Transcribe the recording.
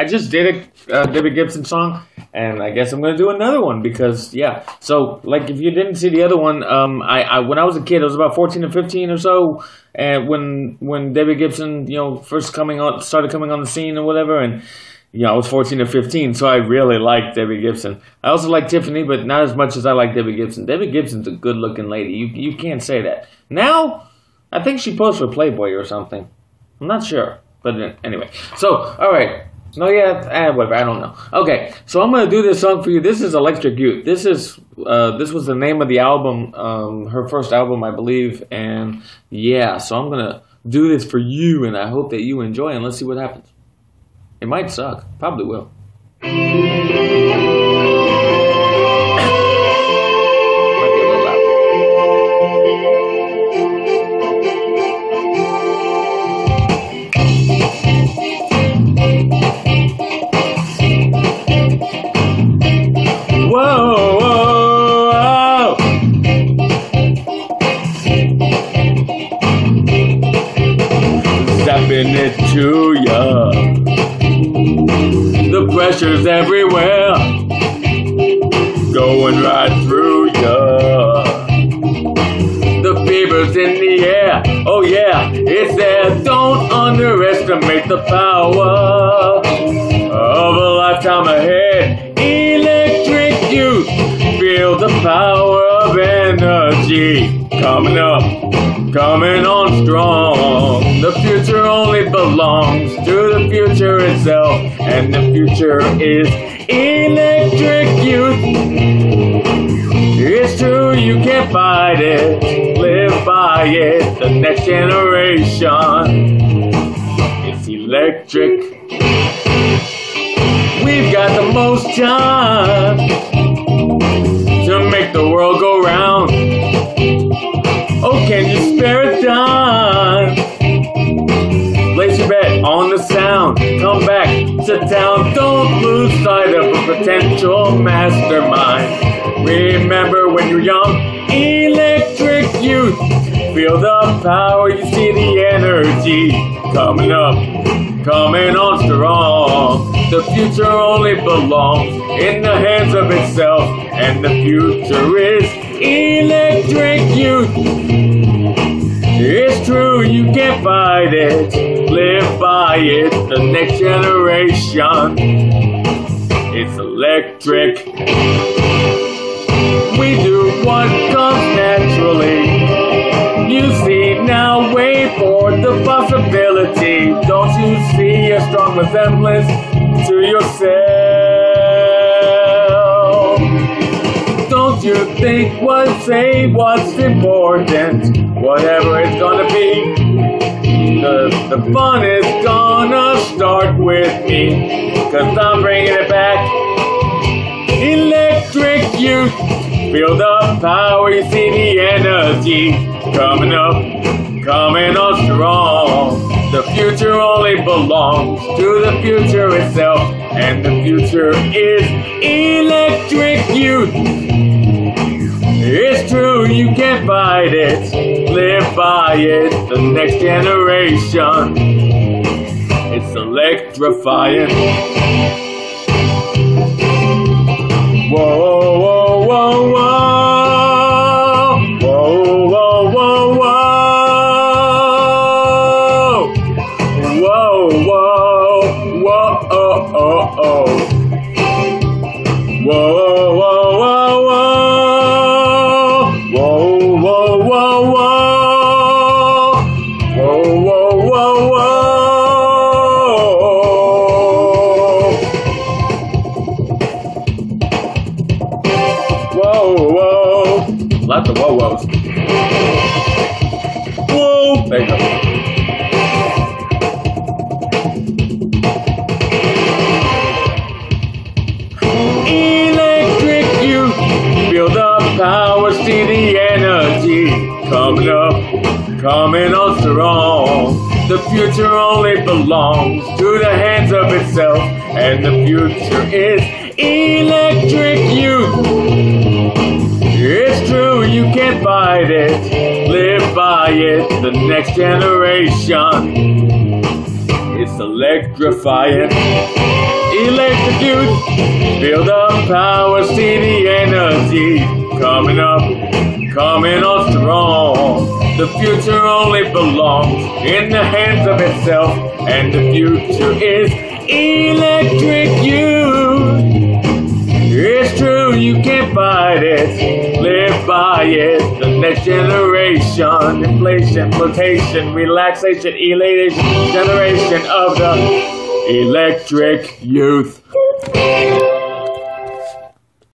I just did a uh, Debbie Gibson song, and I guess I'm gonna do another one because yeah. So like, if you didn't see the other one, um, I, I when I was a kid, I was about 14 or 15 or so, and when when Debbie Gibson, you know, first coming on, started coming on the scene or whatever, and you know, I was 14 or 15, so I really liked Debbie Gibson. I also like Tiffany, but not as much as I like Debbie Gibson. Debbie Gibson's a good looking lady. You you can't say that. Now, I think she posed for Playboy or something. I'm not sure. But anyway. So, alright. No, yeah, eh, whatever. I don't know. Okay, so I'm gonna do this song for you. This is Electric Youth. This is uh, this was the name of the album, um, her first album, I believe. And yeah, so I'm gonna do this for you, and I hope that you enjoy. And let's see what happens. It might suck. Probably will. It to ya. The pressure's everywhere, going right through ya. The fever's in the air, oh yeah, it's there. Don't underestimate the power of a lifetime ahead. Electric youth, feel the power of energy coming up, coming on strong. The future only belongs to the future itself, and the future is electric youth. It's true, you can't fight it, live by it. The next generation, it's electric. We've got the most time Don't lose sight of a potential mastermind. Remember when you're young, electric youth. Feel the power, you see the energy coming up, coming on strong. The future only belongs in the hands of itself, and the future is electric youth. It's true, you can't fight it. Live by it, the next generation. It's electric. We do what comes naturally. You see now, wait for the possibility. Don't you see a strong resemblance to yourself? Don't you think what say what's important? Whatever it's gonna be, the, the fun is gonna start with me. Cause I'm bringing it back. Electric youth, feel the power, you see the energy coming up, coming on strong. The future only belongs to the future itself, and the future is electric youth. It's true, you can't fight it. Live by it, the next generation. It's electrifying. Whoa, whoa, whoa, whoa. Whoa, whoa, whoa, whoa. Whoa, oh, oh, oh. Whoa, whoa. Lots of whoa whoas. Whoa. There you go. Electric you feel the power, see the energy coming up, coming on strong. The future only belongs to the hands of itself, and the future is electric youth. It's true, you can't fight it. Live by it, the next generation. It's electrifying. Electrocute, feel the power, see the energy coming up, coming on strong. The future only belongs in the hands of itself, and the future is electric youth. It's true, you can't fight it. Live by it. The next generation, inflation, flotation, relaxation, elation, generation of the electric youth.